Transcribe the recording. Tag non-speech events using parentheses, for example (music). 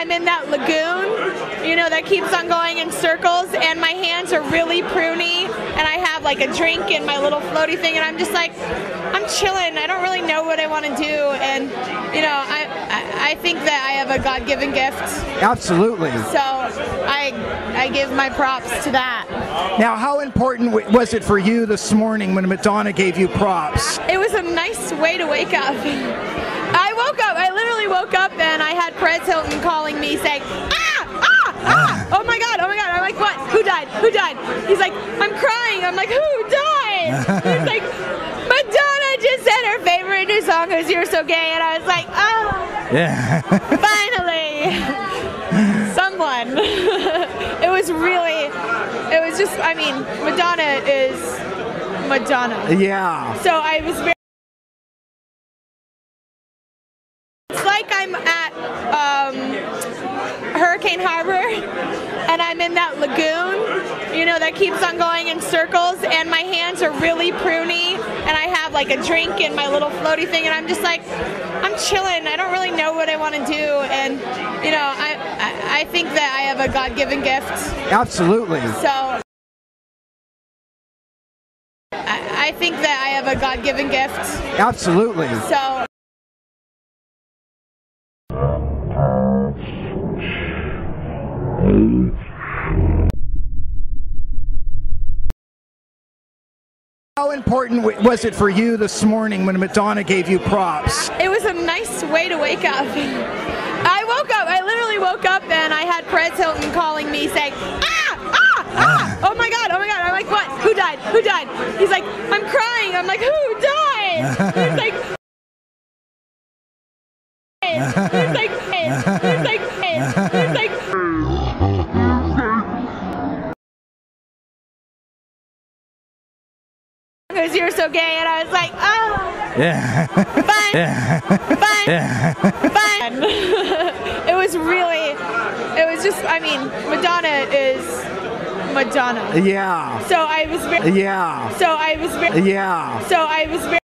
I'm in that lagoon, you know, that keeps on going in circles, and my hands are really pruny, and I have like a drink in my little floaty thing, and I'm just like, I'm chilling. I don't really know what I want to do, and you know, I, I I think that I have a God-given gift, Absolutely. so I I give my props to that. Now, how important was it for you this morning when Madonna gave you props? It was a nice way to wake up. I woke saying, "Ah, ah, ah! Oh my God! Oh my God!" I'm like, "What? Who died? Who died?" He's like, "I'm crying." I'm like, "Who died?" He's like, "Madonna just said her favorite new song is "You're So Gay," and I was like, "Oh, Yeah. (laughs) finally, someone." (laughs) it was really. It was just. I mean, Madonna is Madonna. yeah. So I was very. It's like I'm at um, Hurricane Harbor and I'm in that lagoon, you know, that keeps on going in circles, and my hands are really pruny, and I have like a drink in my little floaty thing, and I'm just like, I'm chilling. I don't really know what I want to do, and you know, I, I, I think that I have a God given gift. Absolutely. So I, I think that I have a God given gift. Absolutely. So How important was it for you this morning when Madonna gave you props? it was a nice way to wake up. (laughs) I woke up. I literally woke up and I had Perez Hilton calling me saying, "Ah, ah, ah! Oh my God! Oh my God!" I'm like, "What? Who died? Who died?" He's like, "I'm crying." I'm like, "Who died?" He's like. He's like, he's like, he's like, (laughs) (laughs) because you're so gay, and I was like, oh, Yeah. fine, fine, fine. (laughs) it was really, it was just, I mean, Madonna is Madonna. Yeah. So I was very, Yeah. so I was very, Yeah. so I was very.